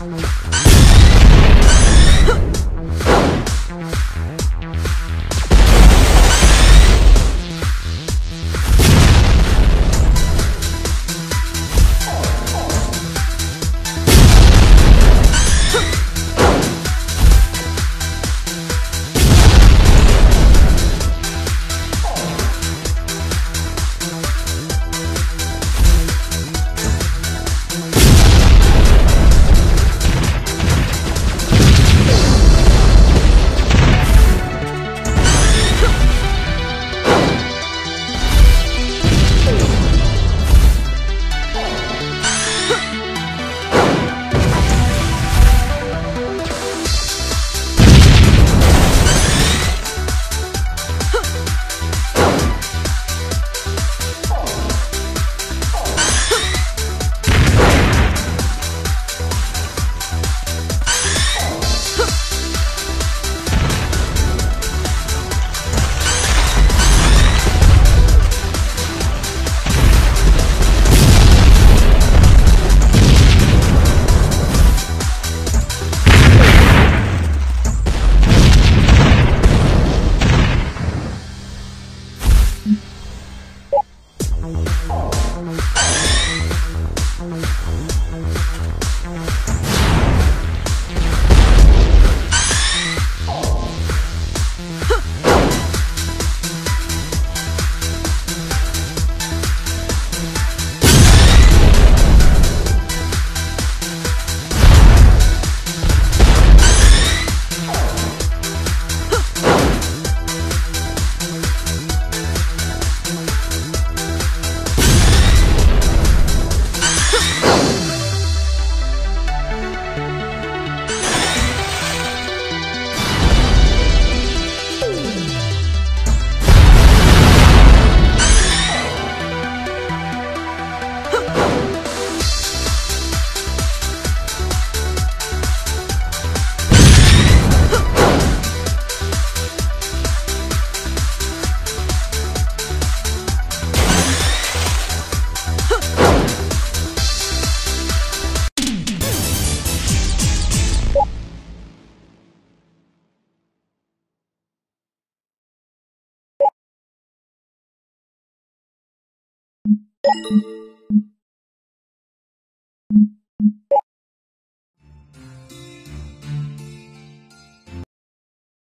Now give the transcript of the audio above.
Hello. You